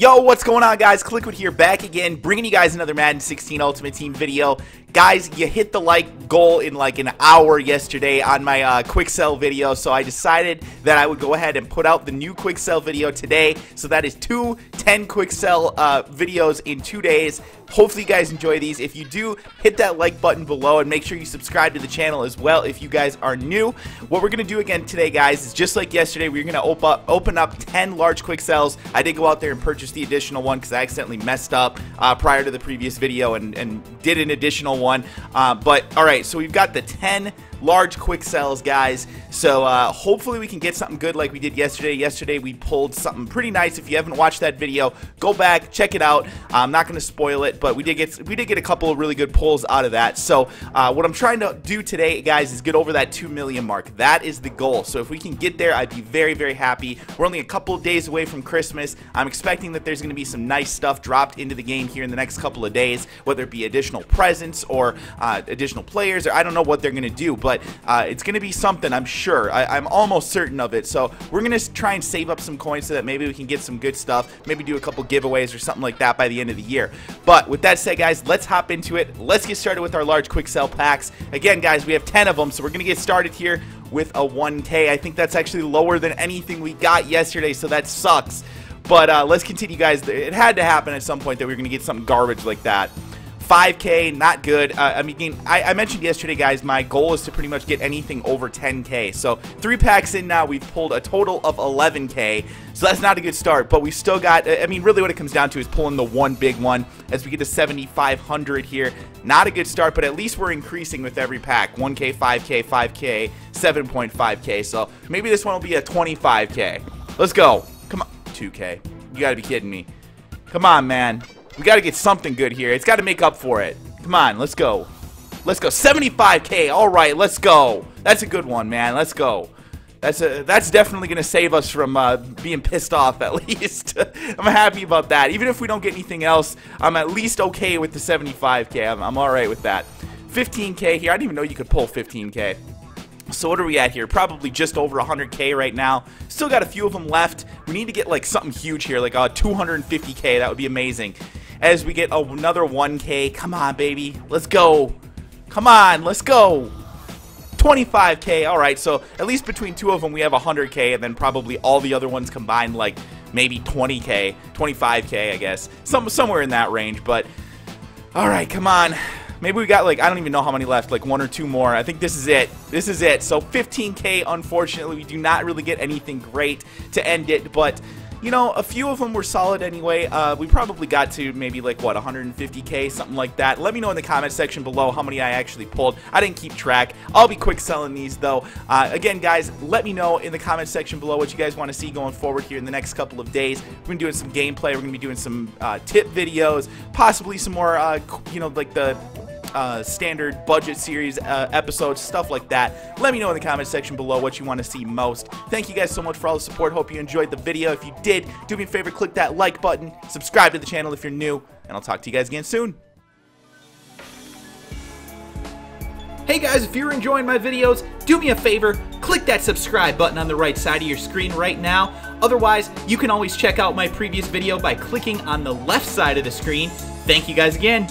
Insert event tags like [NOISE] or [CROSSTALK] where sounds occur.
Yo, what's going on guys? Kliquid here, back again, bringing you guys another Madden 16 Ultimate Team video. Guys, you hit the like goal in like an hour yesterday on my uh, quick sell video, so I decided that I would go ahead and put out the new quick sell video today. So that is two 10 quick sell uh, videos in two days. Hopefully you guys enjoy these. If you do, hit that like button below and make sure you subscribe to the channel as well if you guys are new. What we're going to do again today, guys, is just like yesterday, we're going to op open up 10 large quick sells. I did go out there and purchase the additional one because I accidentally messed up uh, prior to the previous video and, and did an additional one. Uh, but all right, so we've got the 10 large quick sells, guys. So uh, hopefully we can get something good like we did yesterday. Yesterday we pulled something pretty nice. If you haven't watched that video, go back, check it out. I'm not going to spoil it, but we did get we did get a couple of really good pulls out of that. So uh, what I'm trying to do today, guys, is get over that 2 million mark. That is the goal. So if we can get there, I'd be very, very happy. We're only a couple days away from Christmas. I'm expecting that there's going to be some nice stuff dropped into the game here in the next couple of days, whether it be additional presents or uh, additional players, or I don't know what they're going to do, but uh, it's going to be something, I'm sure. I, am almost certain of it. So we're going to try and save up some coins so that maybe we can get some good stuff, maybe do a couple giveaways or something like that by the end of the year. But with that said, guys, let's hop into it. Let's get started with our large quick sell packs. Again, guys, we have 10 of them, so we're going to get started here with a 1K. I think that's actually lower than anything we got yesterday, so that sucks. But uh, let's continue, guys. It had to happen at some point that we are going to get something garbage like that. 5K, not good. Uh, I mean, I, I, mentioned yesterday, guys, my goal is to pretty much get anything over 10K. So three packs in now, we've pulled a total of 11K. So that's not a good start, but we still got, I mean, really what it comes down to is pulling the one big one as we get to 7,500 here. Not a good start, but at least we're increasing with every pack. 1K, 5K, 5K, 7.5K. So maybe this one will be a 25K. Let's go. Come on. 2K. You gotta be kidding me. Come on, man. We got to get something good here. It's got to make up for it. Come on, let's go. Let's go. 75k. All right, let's go. That's a good one, man. Let's go. That's a that's definitely to save us from uh, being pissed off at [LAUGHS] least. I'm happy about that. Even if we don't get anything else, I'm at least okay with the 75k. I'm, I'm all right with that. 15k here. I didn't even know you could pull 15k. So what are we at here? Probably just over 100k right now. Still got a few of them left. We need to get like something huge here, like uh, 250k. That would be amazing as we get another 1K. Come on, baby. Let's go. Come on, let's go. 25k. All right, so at least between two of them, we have 100k, and then probably all the other ones combined, like maybe 20k, 25k, I guess, some somewhere in that range. But all right, come on. Maybe we got like I don't even know how many left, like one or two more. I think this is it. This is it. So 15k. Unfortunately, we do not really get anything great to end it, but you know, a few of them were solid anyway. Uh, we probably got to maybe like, what, 150k, something like that. Let me know in the comment section below how many I actually pulled. I didn't keep track. I'll be quick selling these, though. Uh, again, guys, let me know in the comment section below what you guys want to see going forward here in the next couple of days. We're going to be doing some gameplay. We're going to be doing some uh, tip videos, possibly some more, uh, you know, like the uh, standard budget series uh, episodes, stuff like that. Let me know in the comment section below what you want to see most. Thank you guys so much for all the support. Hope you enjoyed the video. If you did, do me a favor, click that like button, subscribe to the channel if you're new, and I'll talk to you guys again soon. Hey guys, if you're enjoying my videos, do me a favor, click that subscribe button on the right side of your screen right now. Otherwise, you can always check out my previous video by clicking on the left side of the screen. Thank you guys again.